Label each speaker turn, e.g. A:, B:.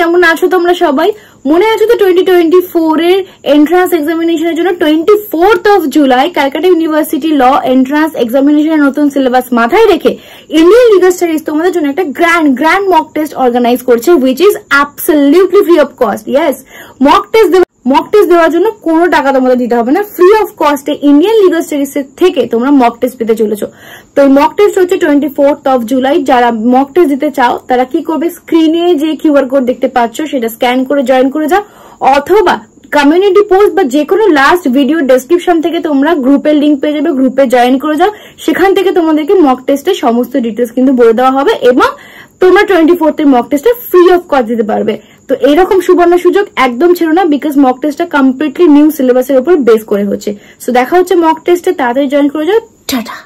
A: কেমন আছো তোমরা সবাই? মনে আছে তো টোয়েন্টি টোয়েন্টি ফোর এর এন্ট্রান্স এক্সামিনেশনের জন্য? Twenty fourth of July Calcutta university law entrance এক্সামিনেশনের নতুন সিলেবাস মাথায় রেখে ইন্ডিয়ান লিগাল স্টাডিজ তোমাদের জন্য একটা grand grand mock test organise করছে which is absolutely free of cost yes mock test mock test দেওয়ার জন্য কোনো টাকা তোমাদের দিতে হবে না। ফ্রি অফ কস্টে ইন্ডিয়ান লিগাল স্টাডিজ থেকে তোমরা মক টেস্ট পেতে চলেছো। তো এই মক টেস্ট হচ্ছে টোয়েন্টি ফোর্থ অফ জুলাই যারা মক টেস্ট দিতে চাও, তারা কি করবে? স্ক্রিনে যে কিউআর কোড দেখতে পাচ্ছ, সেটা স্ক্যান করে জয়েন করে যাও। অথবা কমিউনিটি পোস্ট বা যে কোনো লাস্ট ভিডিও ডেসক্রিপশন থেকে তোমরা গ্রুপের লিঙ্ক পেয়ে যাবে, গ্রুপে জয়েন করে যাও। সেখান থেকে তোমাদেরকে মক টেস্টের সমস্ত ডিটেলস কিন্তু বলে দেওয়া হবে এবং তোমরা টোয়েন্টি ফোর্থ মক টেস্টটা ফ্রি অফ কস্ট দিতে পারবে। তো এরকম সুবর্ণ সুযোগ একদম ছিল না বিকজ মক টেস্টটা কমপ্লিটলি নিউ সিলেবাসের উপর বেস করে হচ্ছে। সো দেখা হচ্ছে মক টেস্টে তাড়াতাড়ি জয়েন করে যাও, টাটা।